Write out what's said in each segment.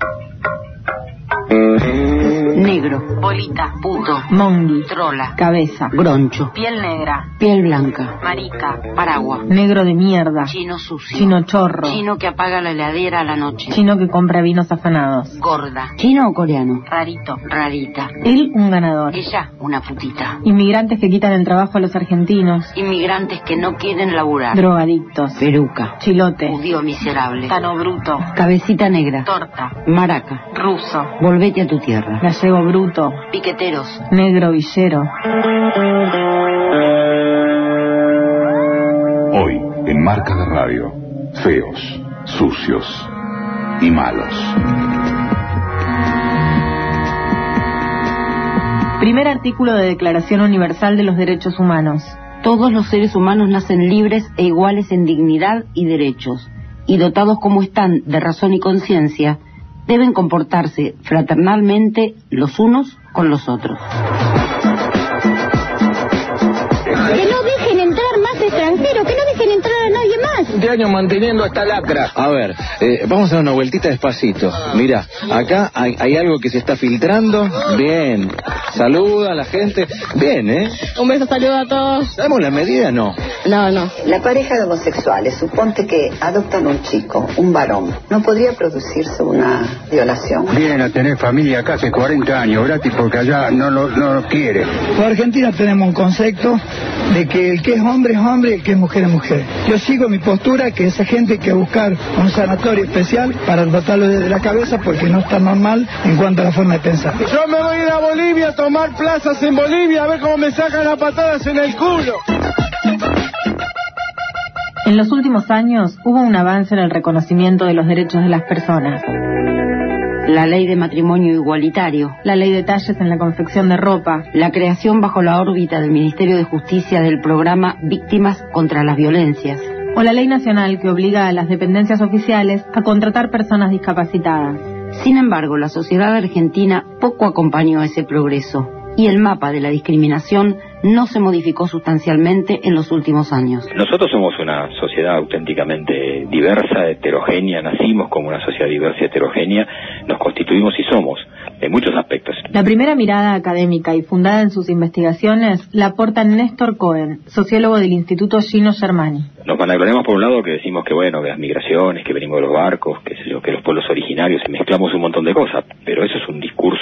Thank you. Negro, Bolita. puto, Mongi. trola, Cabeza. groncho, Piel negra. piel blanca, Marica. paraguas, Negro de mierda. chino sucio, Chino chorro. chino que apaga la heladera a la noche, Chino que compra vinos afanados. gorda, chino o coreano, Rarito. rarita, Él un ganador. ella una putita, Inmigrantes que quitan el trabajo a los argentinos. inmigrantes que no quieren laburar, Drogadictos. peruca, Chilote. judío miserable, Tano bruto. cabecita negra, Torta. maraca, Ruso. volvete a tu tierra, Gallego bruto. Piqueteros, Negro villero. Hoy, en Marca de Radio, feos, sucios y malos. Primer artículo de Declaración Universal de los Derechos Humanos. Todos los seres humanos nacen libres e iguales en dignidad y derechos, y dotados como están de razón y conciencia, deben comportarse fraternalmente los unos con los otros. 20 años manteniendo esta lacra. A ver, eh, vamos a dar una vueltita despacito. Mira, acá hay, hay algo que se está filtrando. Bien. Saluda a la gente. Bien, ¿eh? Un beso, saludo a todos. ¿Sabemos la medida? No. No, no. La pareja de homosexuales, suponte que adoptan un chico, un varón, ¿no podría producirse una violación? Vienen a tener familia acá hace 40 años, gratis, porque allá no lo, no lo quiere. En Argentina tenemos un concepto de que el que es hombre es hombre y el que es mujer es mujer. Yo sigo mi postura que esa gente hay que buscar un sanatorio especial para tratarlo desde la cabeza porque no está normal en cuanto a la forma de pensar. Yo me voy a ir a Bolivia a tomar plazas en Bolivia a ver cómo me sacan las patadas en el culo. En los últimos años hubo un avance en el reconocimiento de los derechos de las personas. La ley de matrimonio igualitario, La ley de talles en la confección de ropa, la creación bajo la órbita del Ministerio de Justicia del programa Víctimas contra las Violencias, o la ley nacional que obliga a las dependencias oficiales a contratar personas discapacitadas. Sin embargo, la sociedad argentina poco acompañó ese progreso. Y el mapa de la discriminación no se modificó sustancialmente en los últimos años. Nosotros somos una sociedad auténticamente diversa, heterogénea, nacimos como una sociedad diversa y heterogénea, nos constituimos y somos en muchos aspectos. La primera mirada académica y fundada en sus investigaciones la aporta Néstor Cohen, sociólogo del Instituto Gino Germani. Nos vanagloriamos por un lado que decimos que bueno, que las migraciones, que venimos de los barcos, que sé yo, que los pueblos originarios, y mezclamos un montón de cosas, pero eso es un discurso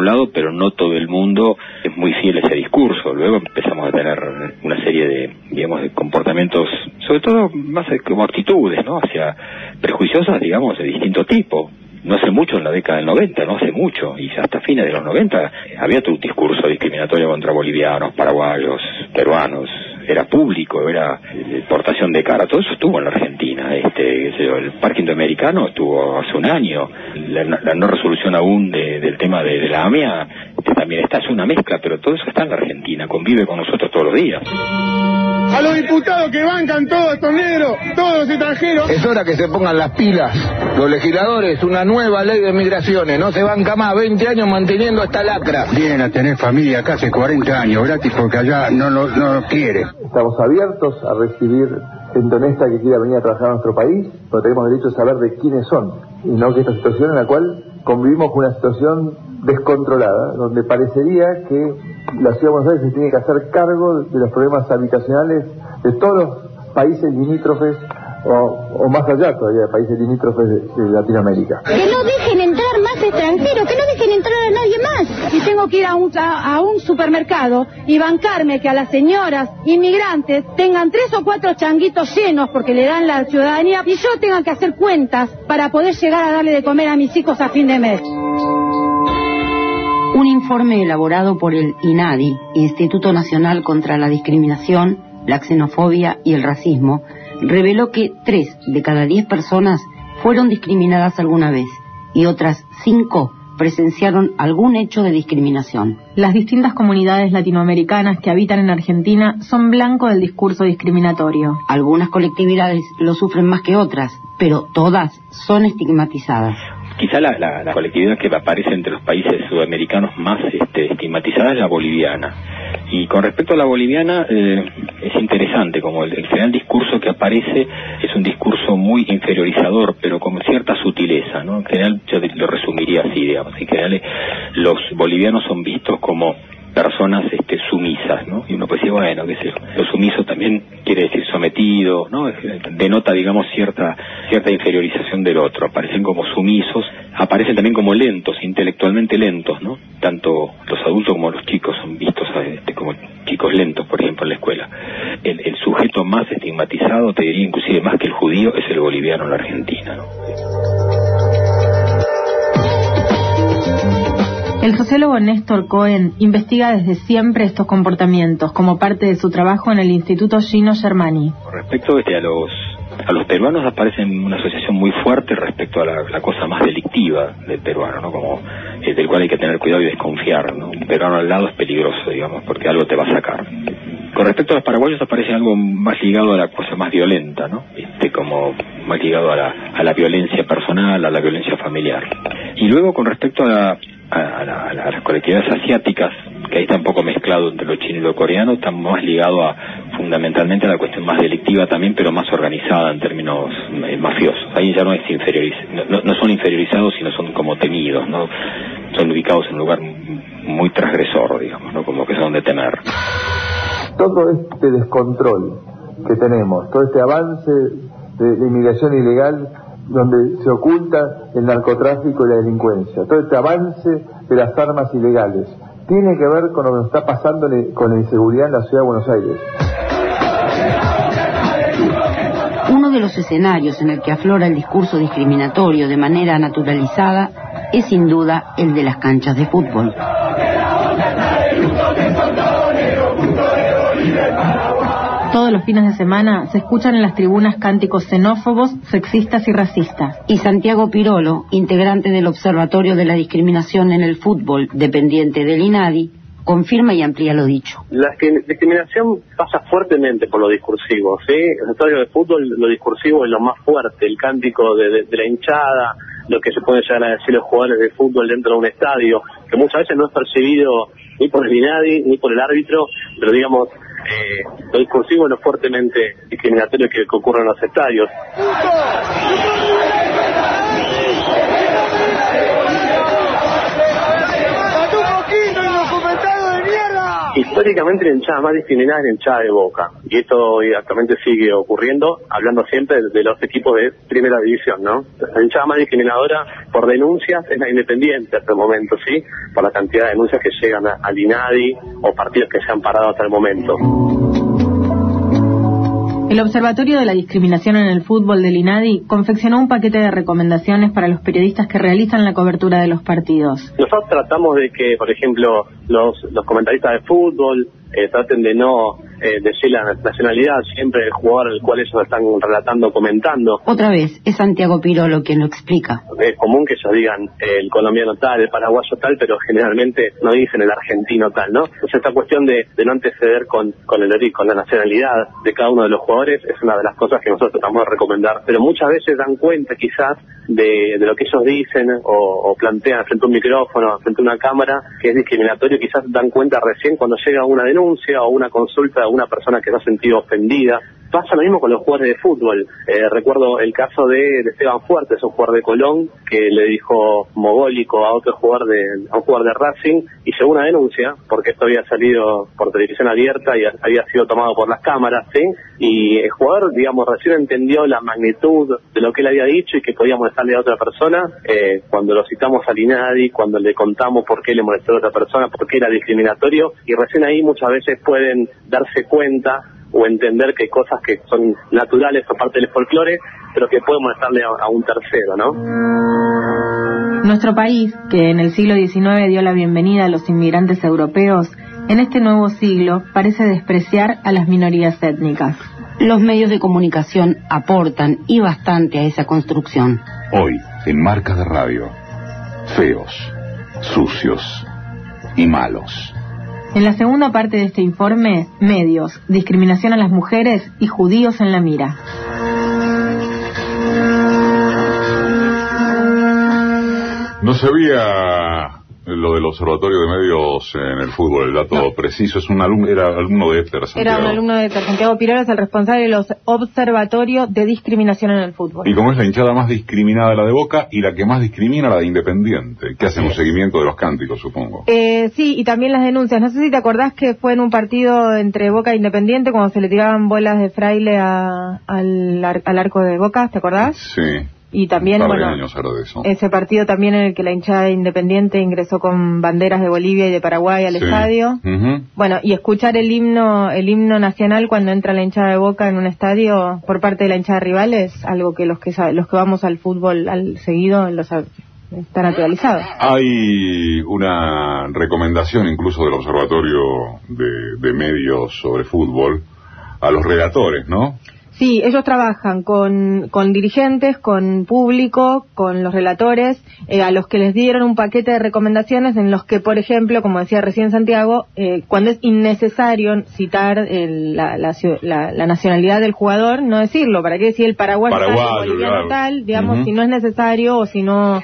un lado, pero no todo el mundo es muy fiel a ese discurso. Luego empezamos a tener una serie de, digamos, de comportamientos, sobre todo más como actitudes, ¿no? Hacia prejuiciosas, digamos, de distinto tipo no hace mucho en la década del 90, no hace mucho, y hasta fines de los 90 había otro discurso discriminatorio contra bolivianos, paraguayos, peruanos, era público, era portación de cara, todo eso estuvo en la Argentina, este, el parque indoamericano estuvo hace un año, la, la no resolución aún de, del tema de, de la AMIA también está, es una mezcla, pero todo eso está en la Argentina, convive con nosotros todos los días. A los diputados que bancan todos estos negros, todos los extranjeros. Es hora que se pongan las pilas. Los legisladores, una nueva ley de migraciones. No se banca más 20 años manteniendo esta lacra. Vienen a tener familia acá hace 40 años, gratis, porque allá no lo, no lo quiere. Estamos abiertos a recibir gente honesta que quiera venir a trabajar a nuestro país, pero tenemos derecho a saber de quiénes son, y no que esta situación en la cual convivimos con una situación descontrolada, donde parecería que la Ciudad de Buenos Aires se tiene que hacer cargo de los problemas habitacionales de todos los países limítrofes o, o más allá todavía de países limítrofes de, de, Latinoamérica. Que no dejen entrar más extranjeros, que no dejen entrar más. Si tengo que ir a un, a, a un supermercado y bancarme que a las señoras inmigrantes tengan tres o cuatro changuitos llenos porque le dan la ciudadanía y yo tenga que hacer cuentas para poder llegar a darle de comer a mis hijos a fin de mes. Un informe elaborado por el INADI, Instituto Nacional contra la Discriminación, la Xenofobia y el Racismo, reveló que tres de cada diez personas fueron discriminadas alguna vez y otras cinco presenciaron algún hecho de discriminación. Las distintas comunidades latinoamericanas que habitan en Argentina son blanco del discurso discriminatorio. Algunas colectividades lo sufren más que otras, pero todas son estigmatizadas. Quizá la, la, la colectividad que aparece entre los países sudamericanos más este, estigmatizada es la boliviana. Y con respecto a la boliviana, eh, es interesante, como el, el general discurso que aparece es un discurso muy inferiorizador, pero con cierta sutileza, ¿no? En general, yo lo resumiría así, digamos. En general, eh, los bolivianos son vistos como personas este, sumisas, ¿no? Y uno puede decir, bueno, qué sé yo, lo sumiso también quiere decir sometido, ¿no? Denota, digamos, cierta cierta inferiorización del otro. Aparecen como sumisos, aparecen también como lentos, intelectualmente lentos, ¿no? Tanto los adultos como los chicos son vistos este, como chicos lentos, por ejemplo, en la escuela. El, el sujeto más estigmatizado, te diría inclusive más que el judío, es el boliviano en la Argentina, ¿no? El sociólogo Néstor Cohen investiga desde siempre estos comportamientos como parte de su trabajo en el Instituto Gino Germani. Con respecto este, a los a los peruanos aparece una asociación muy fuerte respecto a la, cosa más delictiva del peruano, ¿no? Como eh, del cual hay que tener cuidado y desconfiar, ¿no? Un peruano al lado es peligroso, digamos, porque algo te va a sacar. Con respecto a los paraguayos aparece algo más ligado a la cosa más violenta, ¿no? Este, como más ligado a la, a la violencia personal, a la violencia familiar. Y luego con respecto a, la- a, la- a la- a las colectividades asiáticas, que ahí está un poco mezclado entre lo chino y lo coreano, está más ligado a fundamentalmente a la cuestión más delictiva también, pero más organizada en términos eh, mafiosos. Ahí ya no es inferioriz- no, no- son inferiorizados, sino son como temidos, ¿no? Son ubicados en un lugar muy transgresor, digamos, ¿no? Como que son de temer. todo este descontrol que tenemos, todo este avance de inmigración ilegal donde se oculta el narcotráfico y la delincuencia, todo este avance de las armas ilegales, tiene que ver con lo que está pasando con la inseguridad en la ciudad de Buenos Aires. Uno de los escenarios en el que aflora el discurso discriminatorio de manera naturalizada es sin duda el de las canchas de fútbol. Todos los fines de semana se escuchan en las tribunas cánticos xenófobos, sexistas y racistas. Y Santiago Pirolo, integrante del Observatorio de la Discriminación en el Fútbol, dependiente del INADI, confirma y amplía lo dicho. La discri- discriminación pasa fuertemente por lo discursivo, ¿sí? En el estadio de fútbol lo discursivo es lo más fuerte, el cántico de, de- de la hinchada, lo que se pueden llegar a decir los jugadores de fútbol dentro de un estadio, que muchas veces no es percibido ni por el INADI ni por el árbitro, pero digamos, eh, lo discursivo es lo fuertemente discriminatorio que, que ocurre en los estadios. Históricamente la hinchada más discriminada es la hinchada de Boca, y esto actualmente sigue ocurriendo, hablando siempre de, los equipos de primera división, ¿no? La hinchada más discriminadora por denuncias es la Independiente hasta el momento, ¿sí? Por la cantidad de denuncias que llegan al INADI o partidos que se han parado hasta el momento. El Observatorio de la Discriminación en el Fútbol del INADI confeccionó un paquete de recomendaciones para los periodistas que realizan la cobertura de los partidos. Nosotros tratamos de que, por ejemplo, los, los comentaristas de fútbol eh, traten de no eh, decir la nacionalidad siempre del jugador al cual ellos están relatando, comentando. Otra vez, es Santiago Pirolo quien lo explica. Es común que ellos digan eh, el colombiano tal, el paraguayo tal, pero generalmente no dicen el argentino tal, ¿no? Entonces esta cuestión de, de no anteceder con, con el ori- con la nacionalidad de cada uno de los jugadores es una de las cosas que nosotros tratamos de recomendar. Pero muchas veces dan cuenta quizás de, de lo que ellos dicen o, o plantean frente a un micrófono, frente a una cámara, que es discriminatorio, quizás dan cuenta recién cuando llega una denuncia o una consulta de una persona que se ha sentido ofendida. Pasa lo mismo con los jugadores de fútbol. Eh, recuerdo el caso de, de Esteban Fuertes, un jugador de Colón, que le dijo mogólico a otro jugador de, a un jugador de Racing y llegó una denuncia, porque esto había salido por televisión abierta y había sido tomado por las cámaras, ¿sí? Y el jugador, digamos, recién entendió la magnitud de lo que él había dicho y que podía molestarle a otra persona. eh, cuando lo citamos al INADI, cuando le contamos por qué le molestó a otra persona, por qué era discriminatorio, y recién ahí muchas veces pueden darse cuenta o entender que hay cosas que son naturales o parte del folclore, pero que pueden molestarle a, a un tercero, ¿no? Nuestro país, que en el siglo XIX dio la bienvenida a los inmigrantes europeos, en este nuevo siglo parece despreciar a las minorías étnicas. Los medios de comunicación aportan y bastante a esa construcción. Hoy, en Marca de Radio, feos, sucios y malos. En la segunda parte de este informe, medios, discriminación a las mujeres y judíos en la mira. No se había lo del observatorio de medios en el fútbol, el dato preciso, es un alumno, era alumno de Éter, Era Santiago. un alumno de Santiago Pirola, es el responsable del Observatorio de Discriminación en el Fútbol. Y como es la hinchada más discriminada la de Boca y la que más discrimina la de Independiente, que hacen un seguimiento de los cánticos, supongo. Eh, sí, y también las denuncias. No sé si te acordás que fue en un partido entre Boca e Independiente cuando se le tiraban bolas de fraile a- al, ar- al arco de Boca, ¿te acordás? Sí. Y también, bueno, años ese partido también en el que la hinchada de Independiente ingresó con banderas de Bolivia y de Paraguay al Sí. estadio. Bueno, y escuchar el himno, el himno nacional cuando entra la hinchada de Boca en un estadio por parte de la hinchada rival es algo que los que los que vamos al fútbol al seguido los está naturalizado. Hay una recomendación incluso del Observatorio de, de Medios sobre Fútbol a los relatores, ¿no? Sí, ellos trabajan con, con dirigentes, con público, con los relatores, eh, a los que les dieron un paquete de recomendaciones en los que, por ejemplo, como decía recién Santiago, eh, cuando es innecesario citar el- la, la la- la nacionalidad del jugador, no decirlo. ¿Para qué decir el paraguayo, boliviano claro. tal? Digamos, si no es necesario o si no,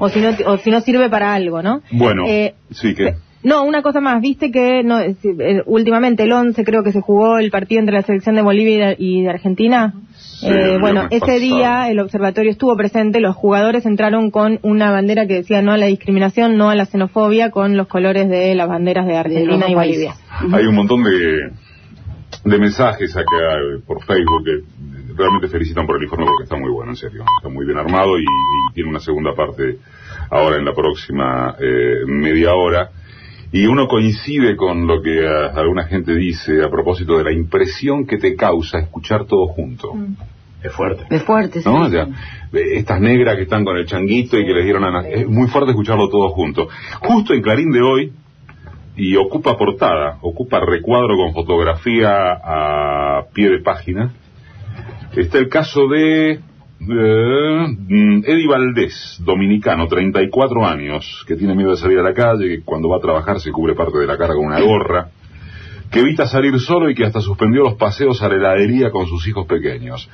o si no, o si no sirve para algo, ¿no? Bueno, Eh, sí que... no, una cosa más, viste que no, es- eh, últimamente el 11 creo que se jugó el partido entre la selección de Bolivia y de, Argentina. Sí, Eh, bueno, ese pasado. día el observatorio estuvo presente, los jugadores entraron con una bandera que decía no a la discriminación, no a la xenofobia, con los colores de las banderas de Argentina y Bolivia. Hay un montón de, de mensajes acá eh, por Facebook que realmente felicitan por el informe porque está muy bueno, en serio. Está muy bien armado y, y tiene una segunda parte ahora en la próxima eh, media hora. Y uno coincide con lo que ah, alguna gente dice a propósito de la impresión que te causa escuchar todo junto. Es fuerte. Es fuerte, sí. ¿no? O sea, estas negras que están con el changuito y que les dieron a... Es muy fuerte escucharlo todo junto. Justo en Clarín de hoy, y ocupa portada, ocupa recuadro con fotografía a pie de página, está el caso de eh, mm, Eddie Valdés, dominicano, 34 años, que tiene miedo de salir a la calle, que cuando va a trabajar se cubre parte de la cara con una gorra, que evita salir solo y que hasta suspendió los paseos a la heladería con sus hijos pequeños.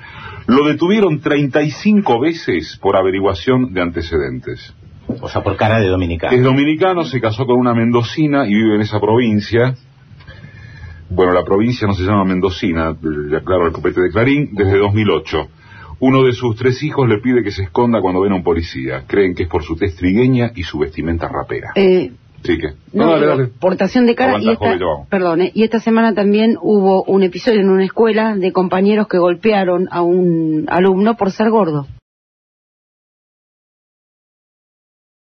Lo detuvieron 35 veces por averiguación de antecedentes. O sea, por cara de dominicano. Es dominicano, se casó con una mendocina y vive en esa provincia. Bueno, la provincia no se llama Mendocina, le aclaro al copete de Clarín, desde 2008. Uno de sus tres hijos le pide que se esconda cuando ven a un policía. Creen que es por su tez trigueña y su vestimenta rapera. Eh, Sí que. no, dale, pero dale. portación de cara. Aguanta, y esta, joven, perdón, eh, y esta semana también hubo un episodio en una escuela de compañeros que golpearon a un alumno por ser gordo.